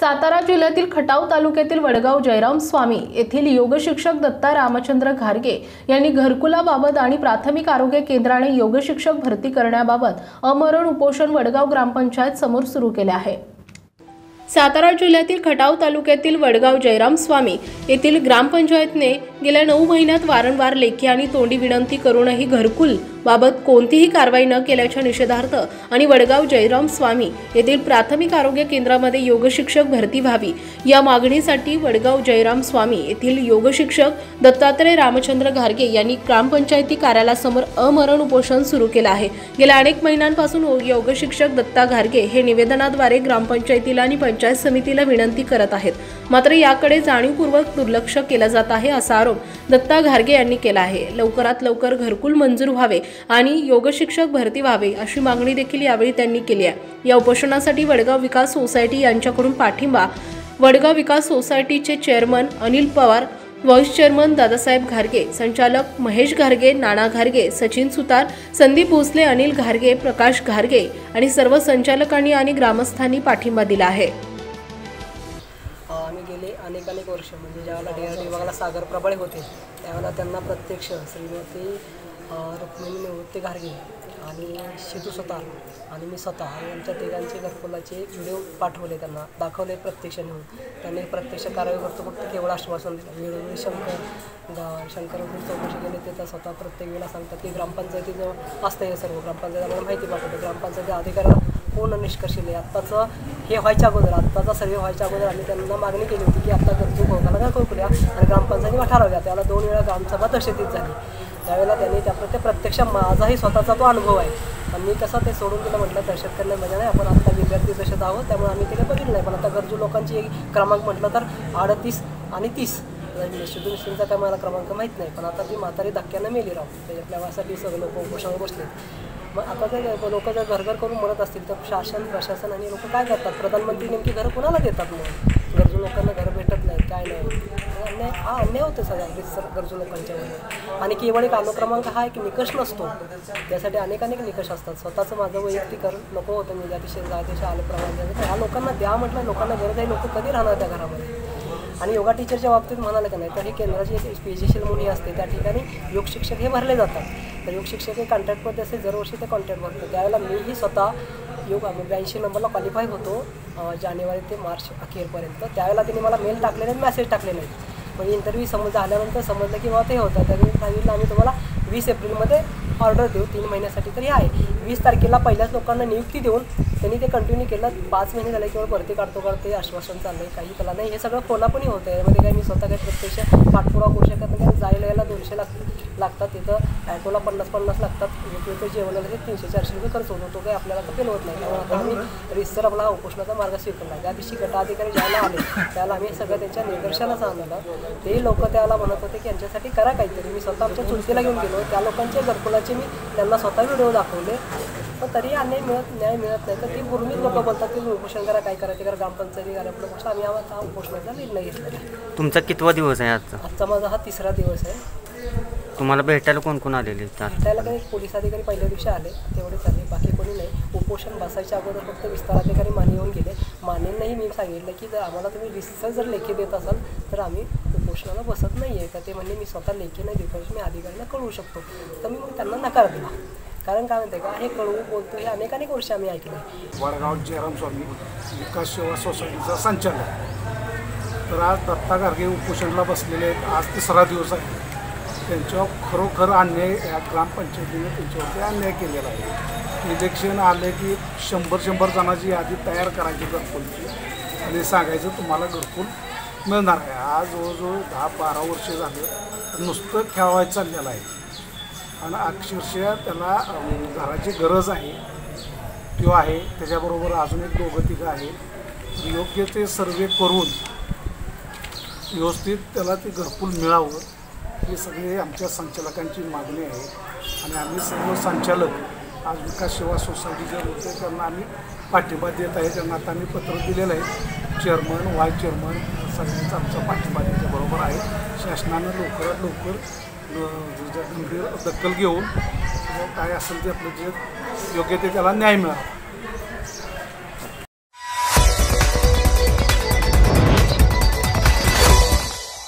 सातारा जिल्ह्यातील खटाव तालुक्यातील वडगाव जयराम स्वामी येथील योगशिक्षक दत्ता रामचंद्र घारगे यांनी घरकुलाबाबत आणि प्राथमिक आरोग्य केंद्राने योगशिक्षक भरती करण्याबाबत अमरण उपोषण वडगाव ग्रामपंचायत समोर सुरू केले आहे. सातारा जिल्ह्यातील खटाव तालुक्यातील वडगाव जयराम स्वामी येथील ग्रामपंचायतने गेल्या नऊ महिन्यात वारंवार लेखी आणि तोंडी विनंती करूनही घरकुल बाबत कोणतीही कारवाई न केल्याच्या निषेधार्थ आणि वडगाव जयराम स्वामी येथील प्राथमिक आरोग्य केंद्रामध्ये योगशिक्षक भरती व्हावी या मागणीसाठी वडगाव जयराम स्वामी येथील योगशिक्षक दत्तात्रय रामचंद्र घारगे यांनी ग्रामपंचायती कार्यालयासमोर अमरण उपोषण सुरू केलं आहे. गेल्या अनेक महिन्यांपासून योगशिक्षक दत्ता घारगे हे निवेदनाद्वारे ग्रामपंचायतीला आणि पंचायत समितीला विनंती करत आहेत. मात्र याकडे जाणीवपूर्वक दुर्लक्ष केलं जात आहे असा आरोप दत्ता घारगे यांनी केला आहे. लवकरात लवकर घरकुल मंजूर व्हावे आणि योगशिक्षक भरती व्हावे अशी मागणी देखील यावेळी त्यांनी केली आहे. या उपोषणासाठी वडगाव विकास सोसायटी यांच्याकडून पाठिंबा. वडगाव विकास सोसायटीचे chairman Anil Pawar vice chairman Dadasaheb घारगे संचालक महेश घारगे नाना घारगे सचिन सुतार संदीप भोसले अनिल घारगे प्रकाश घारगे आणि सर्व संचालकांनी आणि ग्रामस्थांनी पाठिंबा दिला आहे. गेले अनेक अनेक वर्ष. म्हणजे ज्यावेळेला डी आर डी विभागाला सागर प्रबळे होते त्यावेळेला त्यांना प्रत्यक्ष श्रीमती रुक्मिणी निवृत्ती घारगे आणि शितू सुतार आणि मी स्वतः यांच्या तिघांचे घरकुलाचे व्हिडिओ पाठवले त्यांना दाखवले प्रत्यक्ष नेऊन. त्यांनी प्रत्यक्ष कारवाई करतो फक्त केवळ आश्वासन दिलं. वेळोवेळी शंकर गा शंकर चौकशी केली ते तर स्वतः प्रत्येक वेळेला सांगतात की ग्रामपंचायतीचं असतं हे सर्व. ग्रामपंचायतीला माहिती पाठवतो. ग्रामपंचायती अधिकाऱ्याला पूर्ण निष्कर्ष दिले. आत्ताचं हे व्हायच्या अगोदर आत्ताचा सर्वे व्हायच्या अगोदर आम्ही त्यांना मागणी केली होती की आत्ता गरजू भोगाला काय करूया आणि ग्रामपंचायती ठरवल्या त्याला दोन वेळा ग्रामसभा दर्शतीत झाली. त्यावेळेला त्यांनी त्याप्रत्ये प्रत्यक्ष माझाही स्वतःचा तो अनुभव आहे. पण मी कसं ते सोडून दिलं म्हटलं दहशत करण्यात मजा नाही. आपण आत्ता विद्यार्थी दशेत आहोत त्यामुळे आम्ही तिथे बघितलं नाही. पण आता गरजू लोकांची क्रमांक म्हटलं तर अडतीस आणि तीस. शिदू मिश्रींचा काय मला क्रमांक माहीत नाही. पण आता ती म्हातारी धक्क्यानं मेली राहू त्याच्यातल्या वासाठी सगळे लोक उपोषणावर बसले मग आता जर लोक जर घर घर करून म्हणत असतील तर शासन प्रशासन आणि लोक काय करतात? प्रधानमंत्री नेमकी घरं कुणाला देतात मग? गरजू लोकांना घरं भेटत नाही काय नाही. अन्याय हा अन्याय होतो सगळ्या सर गरजू लोकांच्यावर आणि केवळ एक अनुक्रमांक हा एक निकष नसतो. त्यासाठी अनेक अनेक निकष असतात. स्वतःचं माझं वैयक्तिकरण नको होतं मी ज्या दिवशी आले प्रमाण ह्या लोकांना द्या म्हटलं लोकांना गरज आहे लोक कधी राहणार त्या घरामध्ये? आणि योगा टीचरच्या बाबतीत म्हणाले का नाही तर हे केंद्राची एक पी मुली असते. त्या ठिकाणी योग शिक्षक हे भरले जातात. तर योग शिक्षक हे कॉन्ट्रॅक्टमध्ये असते दरवर्षी ते कॉन्ट्रॅक्ट भरतो त्यावेळेला मीही स्वतः योग ब्याऐंशी नंबरला क्वालिफाय होतो जानेवारी ते मार्च अखेरपर्यंत. त्यावेळेला त्यांनी मला मेल टाकले नाही मेसेज टाकले नाही म्हणजे इंटरव्ह्यू समज झाल्यानंतर समजलं की बाबा ते होतं. त्यांनी सांगितलं आम्ही तुम्हाला वीस एप्रिलमध्ये ऑर्डर देऊ तीन महिन्यासाठी तरी आहे. वीस तारखेला पहिल्याच लोकांना नियुक्ती देऊन त्यांनी ते कंटिन्यू केलं. पाच महिने झाले किंवा भरती काढतो काढते आश्वासन चाललं आहे काही कला नाही. हे सगळं फोनापणी होतं यामध्ये काही मी स्वतः काही प्रत्यक्ष पाठपुरावा करू शकत नाही. कारण जायला यायला दोनशे लाग लागतात तिथं. ॲटोला पन्नास पन्नास लागतात. वेगवेगळं जेवणाला ते तीनशे चारशे रुपये खर्च होतो. तो काही आपल्याला तर फेल होत नाही. त्यामुळे आता आम्ही रिसर आपला उपोषणाचा मार्ग स्वीकारला. त्या दिवशी गटाधिकारी ज्याला आले त्याला आम्ही सगळं त्यांच्या निदर्शनाचं आणलं ते लोक त्याला म्हणत होते की यांच्यासाठी करा काहीतरी. मी स्वतः आमच्या चुलतीला घेऊन गेलो. त्या लोकांच्या घरकुलाचे मी त्यांना स्वतः व्हिडिओ दाखवले. पण तरी अन्याय मिळत न्याय मिळत नाही. तर ती पूर्वीच लोक बोलतात की उपोषण करा काय करायचे? करा ग्रामपंचायती कार्यालयापेक्षा आम्ही आम्हाला हा उपोषणाचा निर्णय घेतला तुमचा कितवा दिवस आहे आजचा? आजचा माझा हा तिसरा दिवस आहे. तुम्हाला भेटायला कोण कोण आलेले? त्याला काही पोलीस अधिकारी पहिल्या दिवशी आले. तेवढेच आले. बाकी कोणी नाही. उपोषण बसायच्या अगोदर फक्त विस्तार अधिकारी माने येऊन गेले. मानेंनाही मी सांगितलं की जर आम्हाला तुम्ही रिसर जर लेखी देत असाल तर आम्ही उपोषणाला बसत नाही आहे तर ते म्हणले मी स्वतः लेखी नाही देतो मी अधिकाऱ्यांना कळवू शकतो. तर मी मग त्यांना नकार दिला. कारण काय म्हणते का? हे कळवू बोलतो हे अनेक अनेक वर्ष आम्ही ऐकलं वडगाव जयराम स्वामी विकास सेवा सोसायटीचा संचालक. तर आज दत्ता गार्गे उपोषणला बसलेले आहेत. आज तिसरा दिवस आहे. त्यांच्यावर खरोखर अन्याय या ग्रामपंचायतीने त्यांच्यावरती अन्याय केलेला आहे. इलेक्शन आले की शंभर शंभर जणांची यादी तयार करायची घरकुलची. आणि सांगायचं तुम्हाला घरकुल मिळणार आहे आज जवळजवळ दहा बारा वर्ष झालं. नुसतं खेळवायचं चाललेलं आहे. आणि अक्षरशः त्याला घराची गरज आहे. तो आहे. त्याच्याबरोबर अजून एक दोघं तिघं आहे योग्य ते सर्वे करून व्यवस्थित त्याला ते घरकुल मिळावं. ही सगळी आमच्या संचालकांची मागणी आहे. आणि आम्ही सर्व संचालक आज विकास सेवा सोसायटीच्या होते त्यांना आम्ही पाठिंबा देत आहे. त्यांना आता आम्ही पत्र दिलेलं आहे. चेअरमन व्हाईस चेअरमन सगळ्यांचा आमचा पाठिंबा त्याच्याबरोबर आहे. शासनानं लवकरात लवकर दखल घेऊन काय असेल ते आपलं जे योग्य ते त्याला न्याय मिळावा